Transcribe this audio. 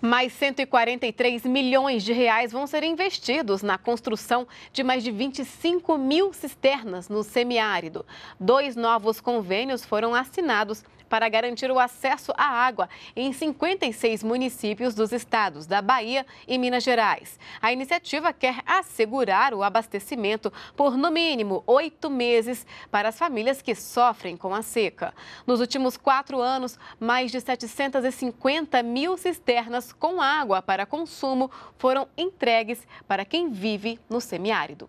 Mais 143 milhões de reais vão ser investidos na construção de mais de 25 mil cisternas no semiárido. Dois novos convênios foram assinados para garantir o acesso à água em 56 municípios dos estados da Bahia e Minas Gerais. A iniciativa quer assegurar o abastecimento por no mínimo oito meses para as famílias que sofrem com a seca. Nos últimos quatro anos, mais de 750 mil cisternas com água para consumo foram entregues para quem vive no semiárido.